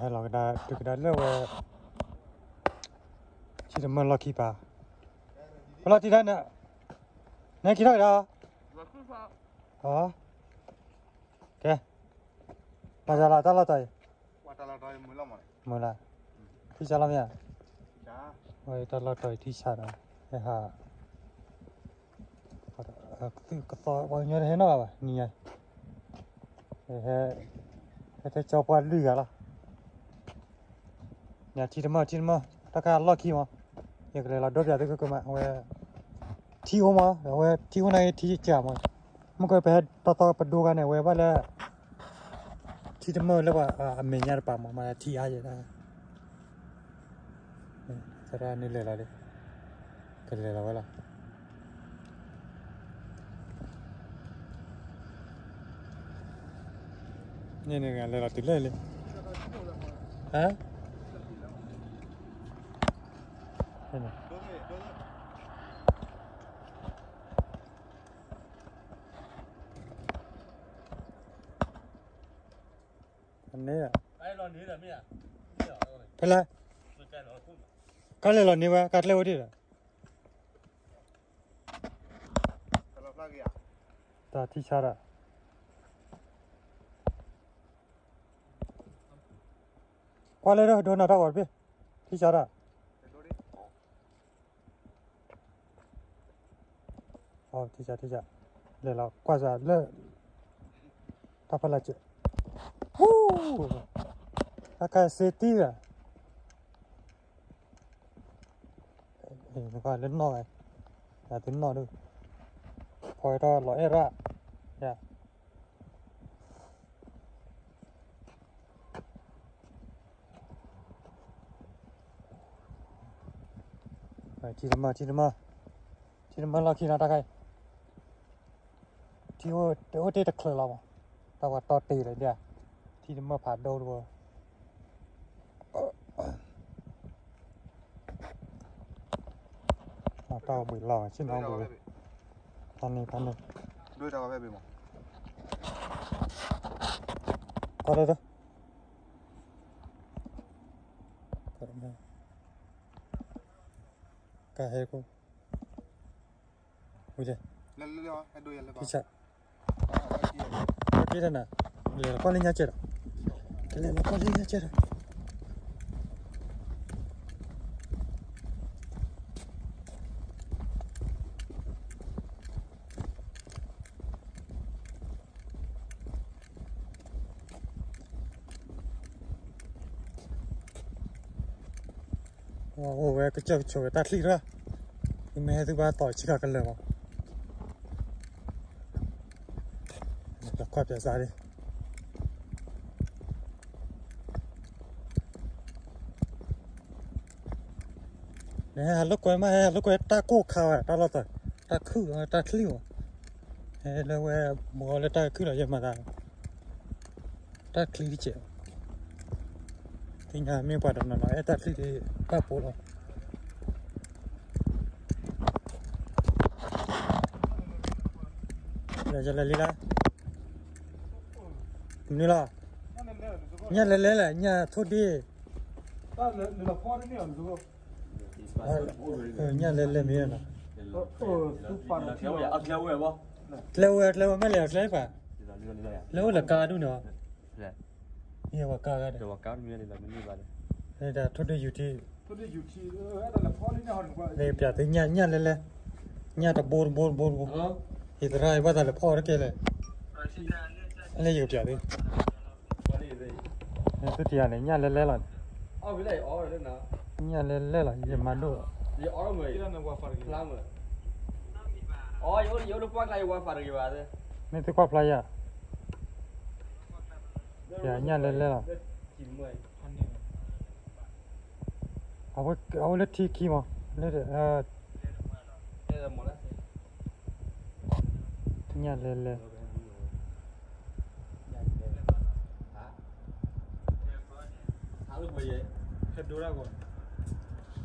hay là đã được đã lâu rồi chỉ là mơ lo khi bà. Lo thì đây nè nè khi đó hả kìa bây giờ là tao lo tay mơ là thì sao làm Cha. rồi tao lo tay thì sao rồi. Hả? Cái cái to bao nhiêu thế nào bà? Nè cái cái cái cho qua lưỡi à ညာတီတမတီတမတကလော့ကီမရကလေလာတော့ပြတဲ့ကမဝဲတီအိုမဝဲတီအိုနိုင်တီချာမမကွယ်ပဲပတော့ပဒိုကနေဝဲပါလဲတီတမလောကအမေညာပါမမတီအားရတာစရာနေလေလာလေကလေးလာဝလား Ini nih, lihat dulu, lihat. Hah? อันนี้อ่ะ 哎，老你的没啊？没有， เป็นไร 是干老空的。 ก็เลยหล่อนนี่วะกัดเร็วดิ Kalau lagi ya. ตาที่ชาระกว่าเลยนะโดนอะไรก่อนพี่ที่ชาระ Dole. อ๋อที่ชาที่ชาเลยเร Uh, a cacetilla. Và lên nồi này. Là tính nồi được. Hồi đó lõi ra. Yeah. chỉ mà chỉ mà chỉ mà là khi nào ta cái thì ô ô tê đặc là mà tao vào tao tê rồi à thì mà phạt đâu rồi à, tao bị lò xin không rồi tan đi tan đi đưa tao về bìm có đây đó cả hệ cô ui giời lên lên lên đuôi lên vào kia nào qua lên nhà chết rồi cái này nó có đi ra chưa rồi ồ về cái chờ cái tắt lì ra mẹ thứ ba tỏi chỉ cả cần lửa mà. Quá quạt ra đi. Lúc quay mà, lúc quay ta cố khao à ta lo ta ta khử à. ta liu nè quay mua là ta khử là gì mà ta. Ta khli đi chứ thì nhà mình bắt đầu nó nói ta khli thì ta bố rồi là giờ là đi la. Đi la. Nhà lên lên là nhà thôi đi. Ta là le po ni on ညလက်လက်မြင်လားအကလဝဲဘောလဲဝဲလဲဝဲမလဲလဲပါလဲဝဲကာတို့နော်ညဝကာကတယ်ဝကာမြင်လေလားမနေပါလေအဲဒါထွတ်တဲ့ UT ထွတ်တဲ့ UT အဲ့ဒါလည်းဖော်နေတော့ကွာလေပြတဲ့ညညလဲလဲညတဘောဘောဘောဘောဟိဒရိုင်ဘာဒါလည်းဖော်ရခဲ့လေအဲ့လေယူပြတယ်ဘာလေးသေးအဲ့တတိယနဲ့ညလဲလဲလားအော်ဘယ်လဲအော်လဲနော် nhà lên lên là gì mà đồ? Giờ ở người. Làm rồi oh giờ giờ lúc qua lại qua phải rồi vậy nên tôi qua phải à? Giờ nhà lê lê là à? vậy à vậy thì kia mà. Lê à nhà lê lê Hãy subscribe cho kênh Ghiền Mì Gõ Để không bỏ lỡ những video hấp dẫn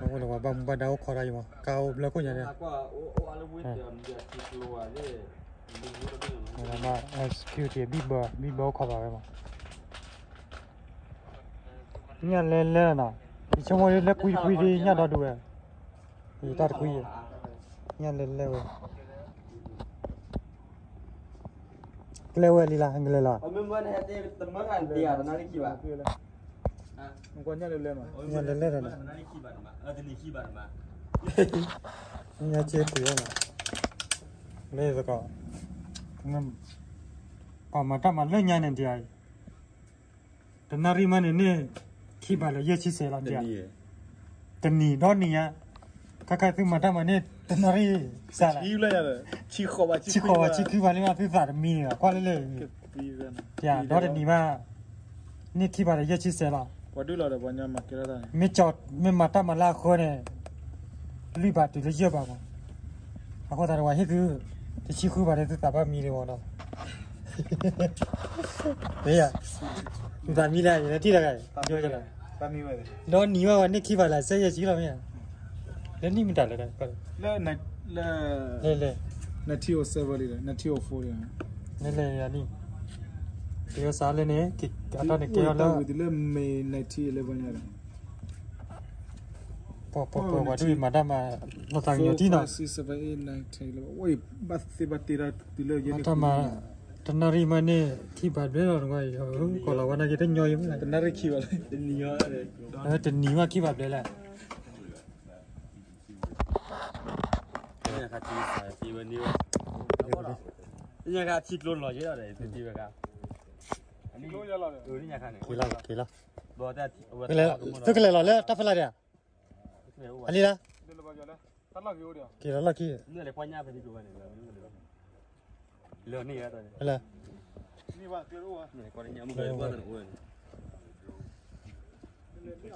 Vamos lo vamos para dar ojo ahí más. Cao blanco ya ya. Nada más execute biba biba ojo para ver más. Nhà lê lê nào. Thì trong ngồi lê quy quy đi nhà đó đủ rồi. Thì ta quy. Nhà lê lê rồi. Lê lê lila, lê lila. Ông mình muốn hẹn tìm tấm mất hàng tiền, nó đi kì bà. Ngonya lele ma. Ngonya lele ma. Adini kibar ma. Ngonya chetu ya ma. Lele ko. Ngam. Pamata ma le nyane ndiai. Tenari mane ne kibar le yechi se lan dia. Teni doni ya. Kakak tu mata mane tenari sala. Chi ula ya. Chi khowa chi. Chi khowa chi kibar le ma tu sar mi ya. Kwa lele. Ya, doni ma. นี่ที่บาร์ยาชิเซล่า What do you like when you're making Me chot, me mata mala kone. Lui bat tu leje ba mo. Aku tak ada wahid tu. Tu cikgu pada tu tak apa milih mana. Ya. Tu tak milih aja, nanti dah kan. Jual jalan. Kami mana? Lo ni mana ni kibar lah, saya cikgu lah mana. Lo ni minta lah kan. Lo nak, lo. Le le. Nanti o sebelah, nanti o four. Le le, ni. မေမတမလာခေါ်နေလိပါတူရပါပါအခုတရဝဟိကူတချီခူပါတဲ့သဘာမီလေဘောတော့ဘေးရသူသာမီလာရင်တိရကပြောကြလား တမ်းမိပဲ တော့နီမကနိခိပါလာဆက်ရကြီးတော့မင်းလည်းနိမတလည်း လဲနဲ့လဲ လေလေ နတီယို7လေးနတီယို4လေး နေလေယာနီဒီရစားလည်းနေကိအတားနေကေရလာ ဒီလဲမေနတီ11ရတယ် ပေါ်ပေါ်ပေါ်ဝါဒီမဒမလောတန်ယတီနာ 6 7 8 9 10လို့ဝေးဘတ်စီဘတ်တီရာဒီလဲရ မ နေ တမတနရီမနေခိပါဘဲတော့ငါရောကောလာဝနာကြီးတညောယမလား တနရခီပါလေ Teniki ya. အဲတနီမခိပါဘဲလား Ini kaki saya tiba ni. Ini kaki kelon lo je dah deh tiba kak. Ini လို့ရလာတယ် ini nyakan ni. ခေလာခေလာ Bawa dah. ကလေtứcကလေ 回来了，回来了。来了，这个来了，来，咋回来的？哪里的？给了，给。那来过年不得过年了？来。来。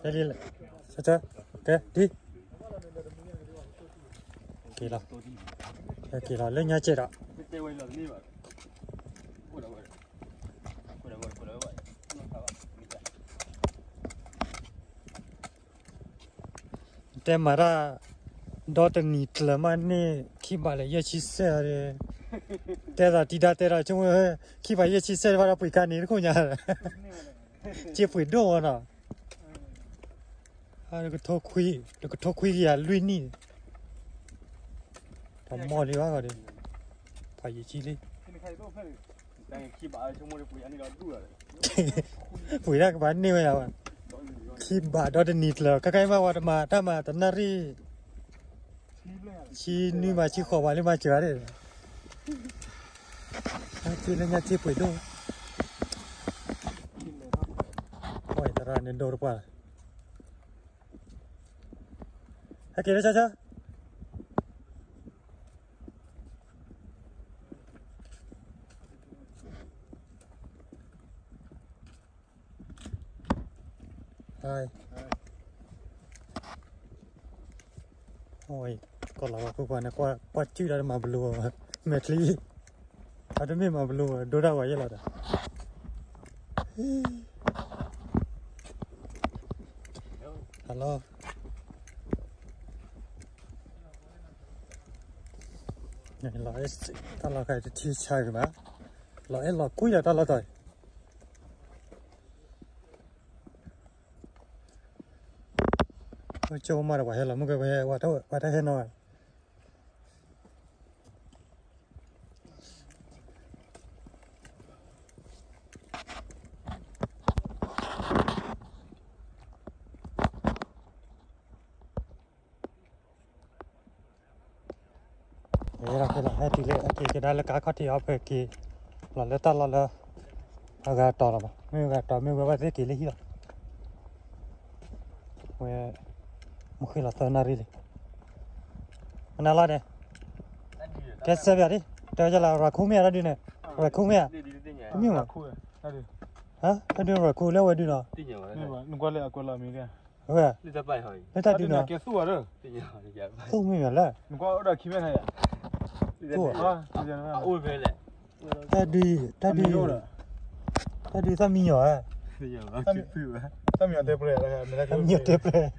来，来，来，小车，给，给。给了，给了，人家接了。 แต่มาราดอตนิดละมันนี่ขี้บาเลยยี่ชิเซ่เลยแต่ละทีดาแต่ละช่วงขี้บายี่ชิเซ่ว่าเราปุยการนี้กูเนี่ยเจ็บปุยด้วยนะแล้วก็โทรคุยแล้วก็โทรคุยกันลุยนี่ผมมอดีว่าก่อนดิไปยี่ชิเลยปุยได้กับบ้านนี่ไหมล่ะ ชิบะดอดนิดแล้วก็ใกล้มาวัดมาถ้ามาตนารีชีนี่มาชีขอวาลิมาเจอเลยชีเล่นยาชีป่วยด้วยโอ้ยตารางเดินดูรึเปล่าให้กินได้ช้าๆ hai. Ôi còn là của quả này, qua qua chưa đã mà blue mà, mệt lý. Ở mẹ mà blue đồ đâu à, vậy là đó hello này là ta là cái thì sai rồi mà là là cuối là ta là rồi. châu mà là quả hay là một cái quả quả thôi, quả thế nào Đây là cái là hai tỷ lệ thì cái đây là cá có thì ở về kỳ. Là lấy ta là là à gà to là mà mấy gà to, mấy gà ba tỷ lệ gì rồi một khi là tới nari đi anh nào đây cái xe về đi trời cho là ra khu mía ra đi nè ra khu mía cái biết mà hả cái đi ra khu leo lâu đi nào đừng qua lại qua làm gì nè, Ủa? Đi ra bài hỏi. Đi ta đi nào. Kia sủa rồi. Không mình là. Đừng qua ở đây kiếm bên này. Sủa. À, ui về lại. Ta đi, ta đi. Ta đi ta mi nhỏ. Ta mi nhỏ. También te prueba, me da que. También te prueba.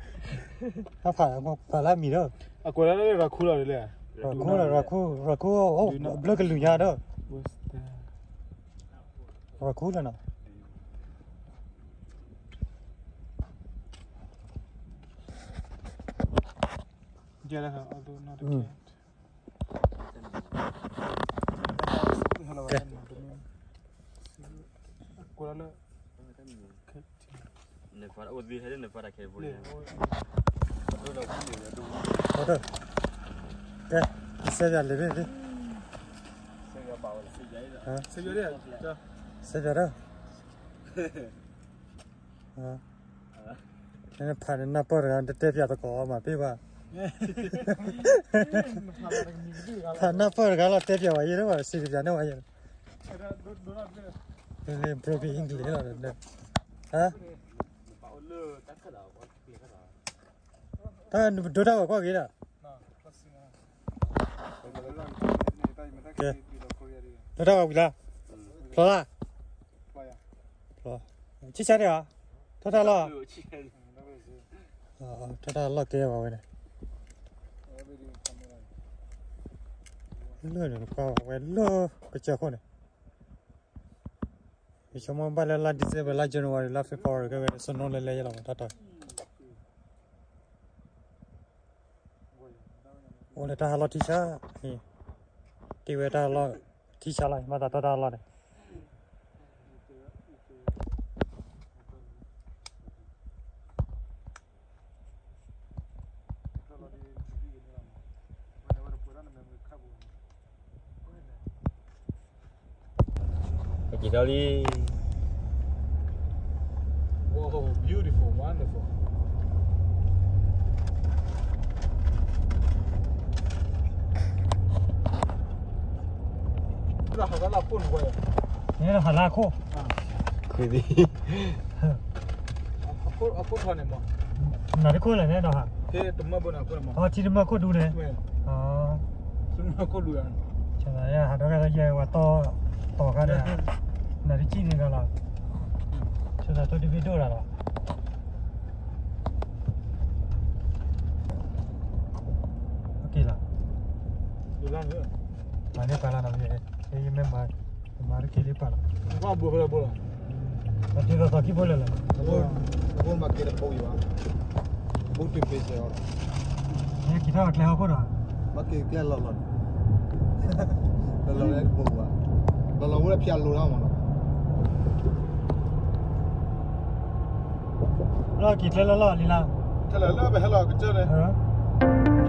Ha para para mi đó. À cô đó là khu rồi đấy. À? Khu là ra khu, ra khu ô, block cái nhà đó. Ra khu là nào? Giờ là hả? Although not ừ. Cô là Nepal. Oh, I was beheaded in Nepal, I can't believe it. Hold on. Yeah, save your living. Save your power. Save your living. Save your living. Huh? Tene pari na pori ante tepya to kawa ma piwa. Pari na pori kala tepya wa yere wa siri pya ne wa yere. Tene brobi ingli yere wa ne. Huh? 他多大个瓜的了？多大个瓜皮了？大？老几岁的啊？多大了？啊，多大了？几岁乐？老结婚了？Icho mobile la disable la January la February ke wele so nole le yela tata. Ole ta halo tisha. Ti we ta halo tisha la ma tata la ne. 左 Whoa, beautiful, wonderful. Hagala pun gua ya. Halak aku. Kudi. Aku aku tuan emang. Nari kau lah ni dah. Hei, tempat bukan aku emang. Oh, ciri tempat aku dulu ni. Oh. Semua aku dulu kan. Cakap ya, ada kata je, wato, to kan ya. 哪里进那个了？现在都得被丢了了。OK 了。有哪个？哪里搬了？哪里？哎，没买，买给你搬了。我不会不了。那这个咋给不了了？我我买给他包一碗，不准备这样了。你给他给他过了？买给给老老，老老来包吧，老老我来骗路了嘛。la. แล้วที่เราตะกี้